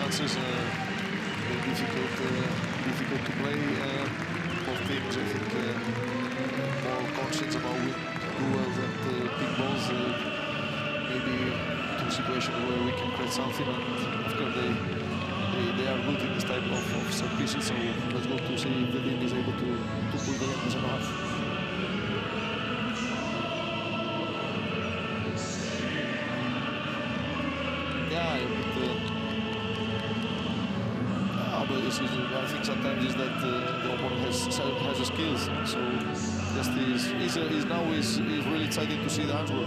chances. Uh, difficult, uh, difficult to play. Uh, both teams, I think, uh, more conscious about who and uh, big balls. Uh, maybe to a situation where we can create something. And of course, they, they, they are good in this type of, of set pieces. So let's go to see if the team is able to, to pull the game in half. I think sometimes is that uh, the opponent has has the skills. So just is is, now is, is really exciting to see the hands work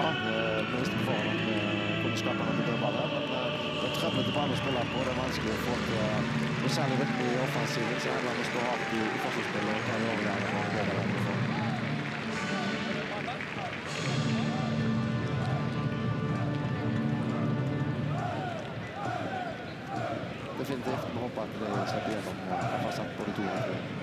Ja, eh, minst kvar han eh, kunne skape men eh, det er trøblete ball å spille på. Det er vanskelig å få eh, særlig virkelig i. Så er det å stå hardt i, i forsvarsspillet og ta gå der oppe. Definitivt. Vi håper at det setter gjennom og kan satt både to og tre.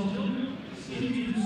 alıyor. 1700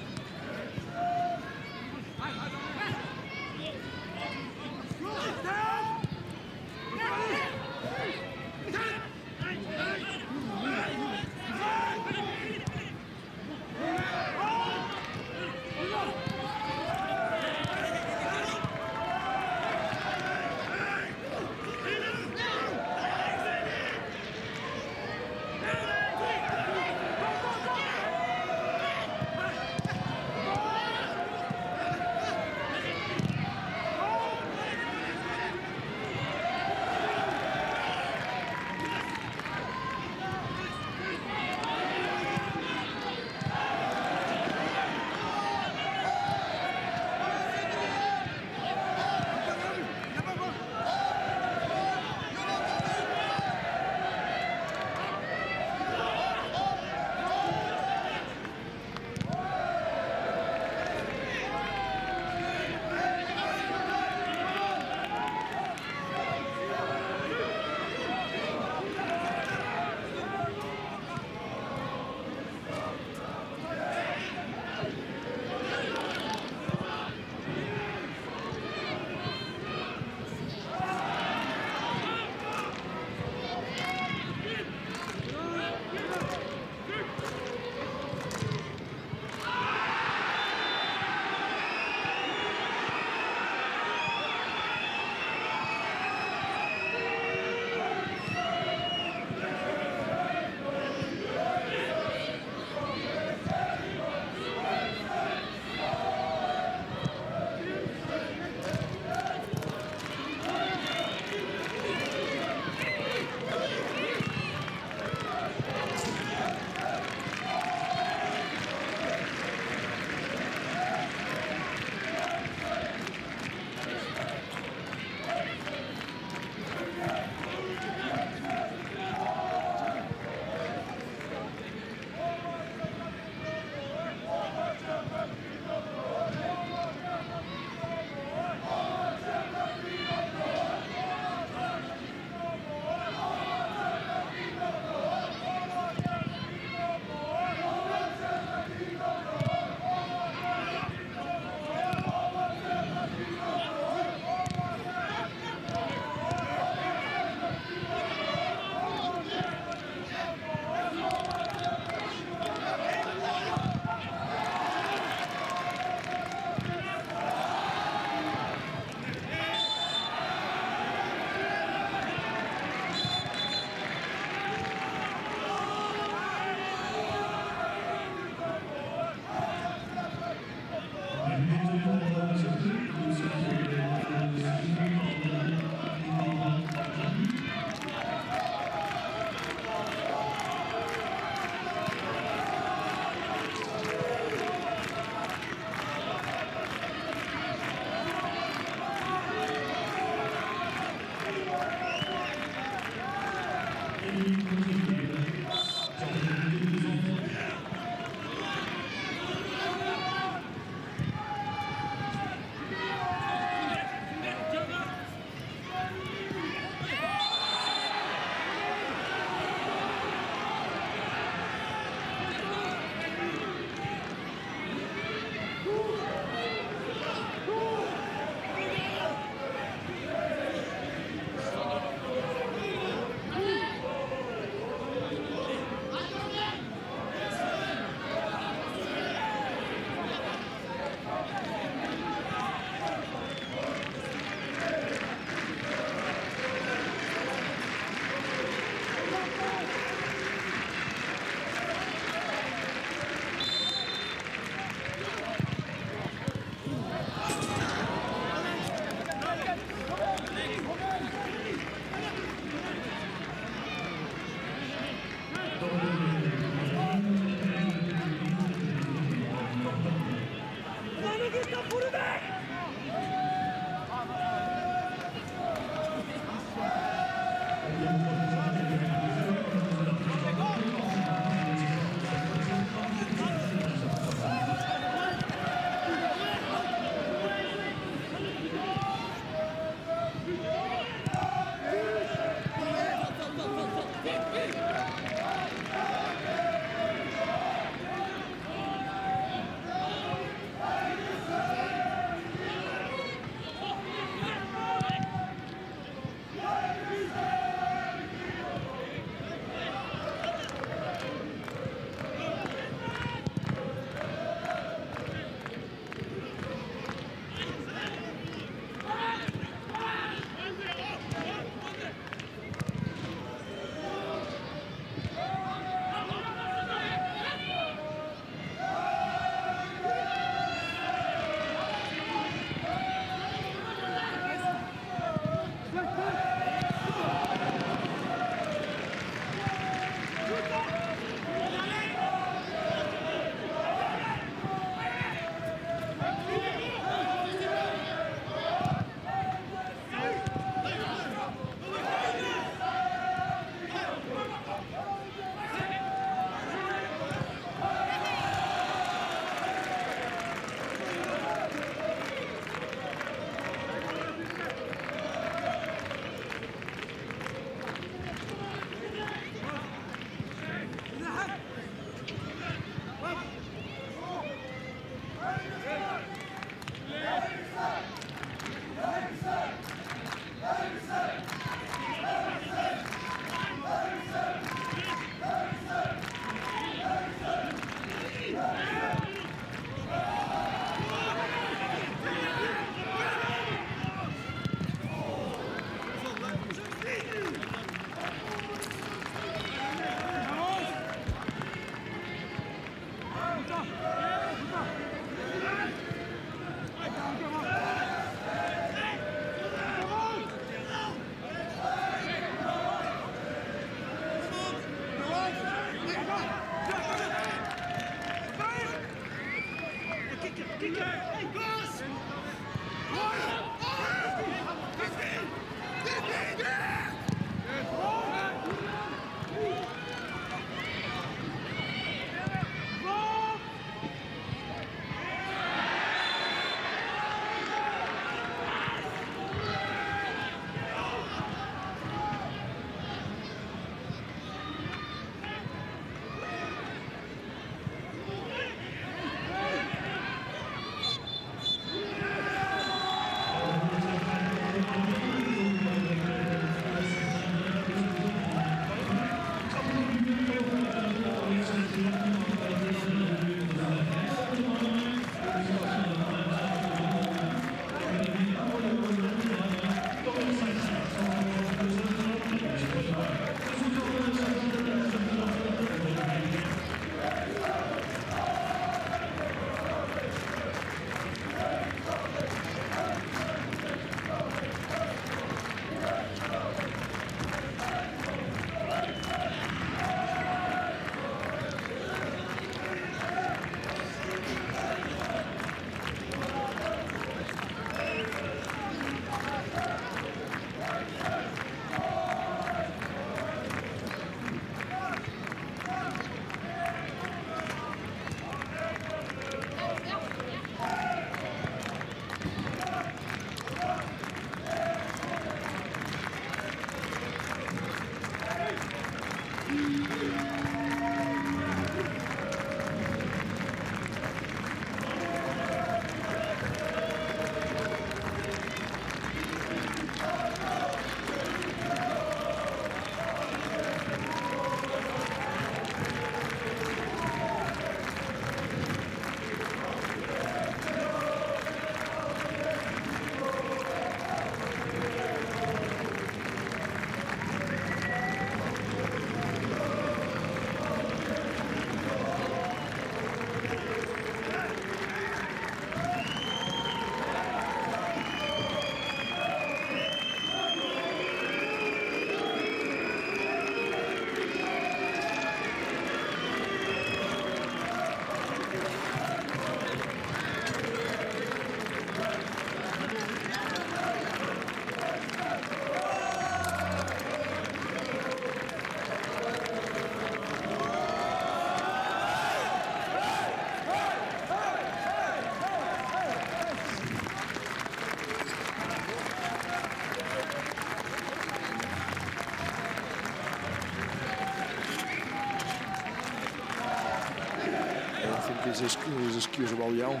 his excuse about young.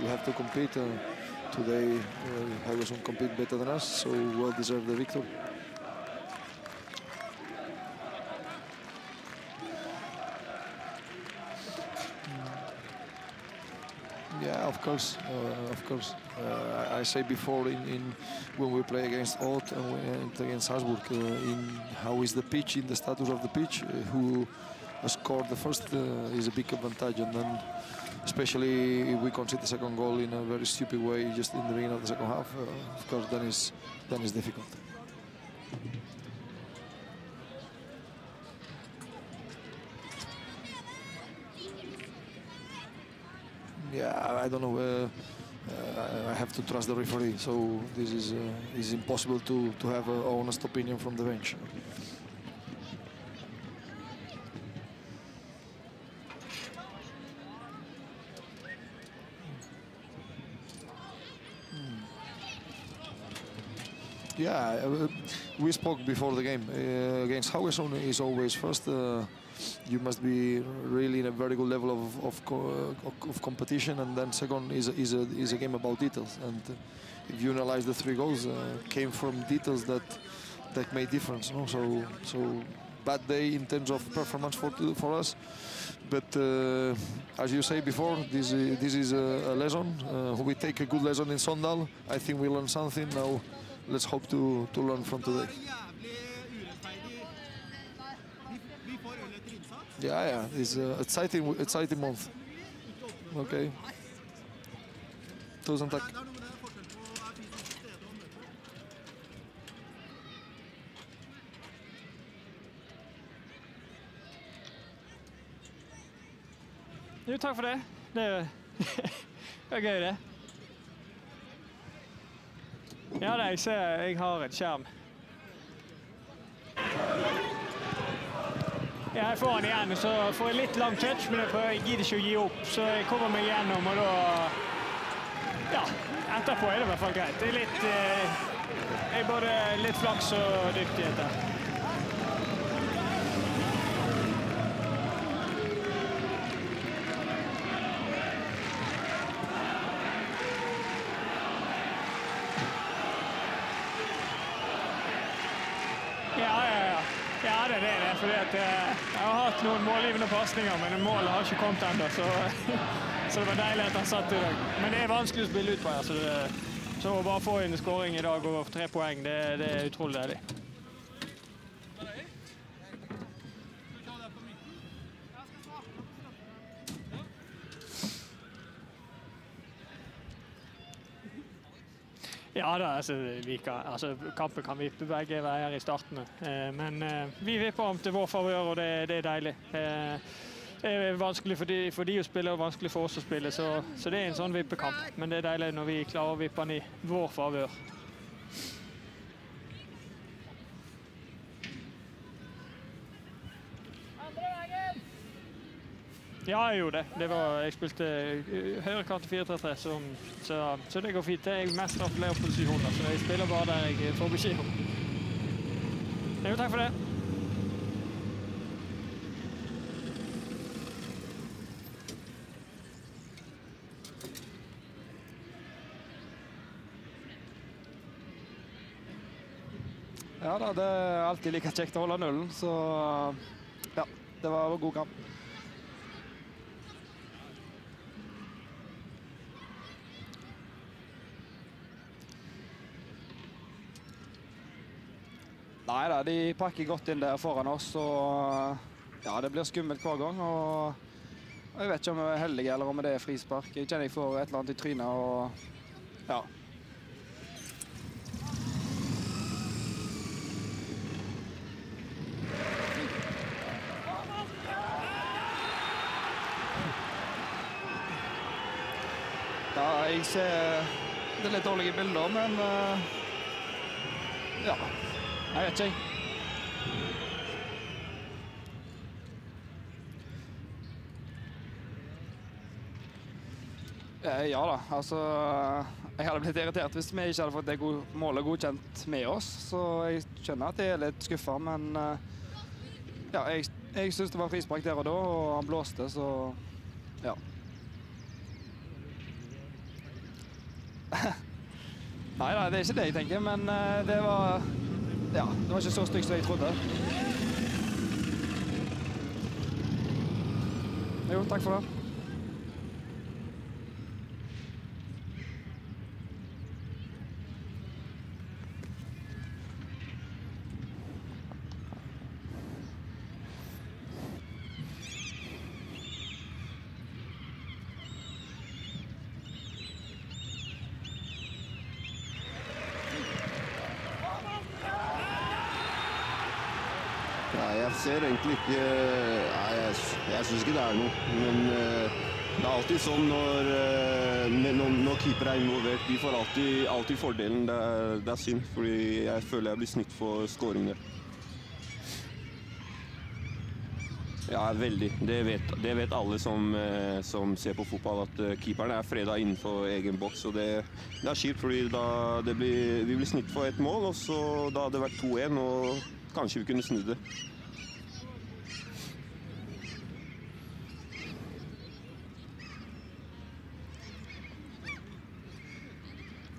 We have to compete. Uh, today, uh, Haugesund compete better than us, so well deserved the victory. Yeah, of course, uh, of course. Uh, I, I say before in, in when we play against Ott and, and against Salzburg, uh, in how is the pitch, in the status of the pitch, uh, who scored the first uh, is a big advantage, and then especially if we concede the second goal in a very stupid way just in the beginning of the second half, uh, of course, then is then is difficult. Yeah, I don't know. Uh, uh, I have to trust the referee, so this is uh, is impossible to to have an honest opinion from the bench. Yeah, uh, we spoke before the game. Uh, against Haugesund is always first. Uh, you must be really in a very good level of of, co- of, of competition, and then second is a, is a is a game about details. And uh, if you analyze the three goals, uh, came from details that that made difference. No? So so bad day in terms of performance for for us. But uh, as you say before, this is, this is a, a lesson. Uh, we take a good lesson in Sondal. I think we learn something now. Let's hope to, to learn from today. Yeah, yeah, it's a exciting, exciting month. Okay. Tusen takk. Jo, takk for det. Det var gøy, det. Ja det, jeg ser jeg har en skjerm. Ja, jeg får den igjen, så får jeg litt lang touch, men jeg prøver- jeg gidder ikke å gi opp. Så jeg kommer meg gjennom, og da Ja, etterpå er det i hvert fall greit. Det er litt eh, Jeg både litt flaks og dyktighet der. Ja, ja, ja. Ja, det er det. det er fordi at eh, jeg har hatt noen målgivende pasninger, men målet har ikke kommet ennå. Så, så det var deilig at han satt i dag. Men det er vanskelig å spille ut på her. Så, det, så å bare få inn skåring i dag og tre poeng, det, det er utrolig deilig. Ja da, altså, vi kan, altså, kampen kan vippe begge veier i starten. Eh, men eh, vi vipper om til vår favør, og det, det er deilig. Eh, det er vanskelig for de, for de å spille og vanskelig for oss å spille, så, så det er en sånn vippekamp. Men det er deilig når vi klarer å vippe den i vår favør. Ja, jeg gjorde det. det var, jeg spilte uh, høyrekant 4-3-3, så, så, så det går fint. Jeg mest flere posisjoner, så jeg spiller bare der jeg får beskjed om. Jo, takk for det. Ja da, det er alltid like kjekt å holde nullen, så ja, det var en god kamp. Nei da, de pakker godt inn der foran oss, og ja, det blir skummelt hver gang. og jeg vet ikke om jeg er heldig eller om det er frispark. Jeg kjenner jeg får et eller annet i trynet og ja. Ja, jeg ser det er litt dårlige bilder, men eh, ja. Jeg vet ikke. Eh, Ja da, altså Jeg hadde blitt irritert hvis vi ikke hadde fått det målet godkjent med oss. Så jeg skjønner at jeg er litt skuffa, men eh, ja, jeg, jeg syns det var frispark der og da, og han blåste, så Ja. Nei, da, det er ikke det jeg tenker, men eh, det var Ja, det var ikke så stygt som jeg trodde. Jo, takk for det. Nei, jeg ser egentlig ikke Nei, jeg, jeg syns ikke det er noe. Men uh, det er alltid sånn når, uh, når, når keeper er involvert. De får alltid, alltid fordelen. Det er, det er synd, fordi jeg føler jeg blir snytt for scoring der. Ja, veldig. Det vet, det vet alle som, eh, som ser på fotball, at uh, keeperen er freda innenfor egen boks. Og det, det er kjipt, fordi blir, vi blir snytt for ett mål, og så da hadde det vært 2-1, og kanskje vi kunne snudd det.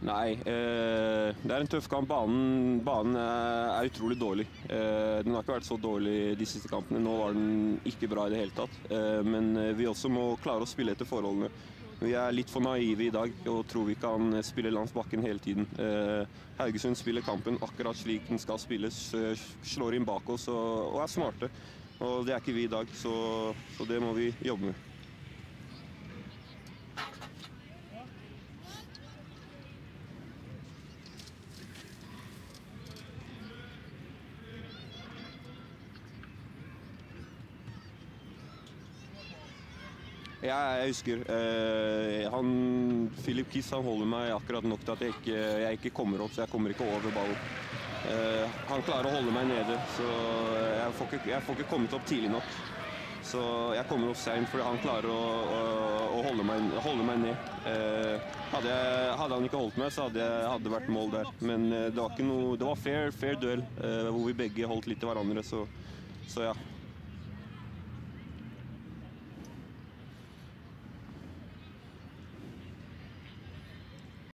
Nei, eh, det er en tøff kamp. Banen, banen er, utrolig dårlig. Eh, den har ikke vært så dårlig de siste kampene. Nå var den ikke bra i det hele tatt. Eh, men eh, vi også må klare å spille etter forholdene. Vi er litt for naive i dag og tror vi kan spille langs bakken hele tiden. Eh, Haugesund spiller kampen akkurat slik den skal spilles. eh, Slår inn bak oss og, og er smarte. Og det er ikke vi i dag, så, så det må vi jobbe med. Jeg husker. Eh, han, Philip Kiss han holder meg akkurat nok til at jeg ikke, jeg ikke kommer opp, så jeg kommer ikke over ballen. Eh, han klarer å holde meg nede, så jeg får ikke, jeg får ikke kommet opp tidlig nok. Så jeg kommer opp seint fordi han klarer å, å, å holde, meg, holde meg ned. Eh, hadde, jeg, hadde han ikke holdt meg, så hadde jeg hadde vært mål der. Men eh, det var, noe, det var fair, fair duell, eh, hvor vi begge holdt litt til hverandre. Så, så ja,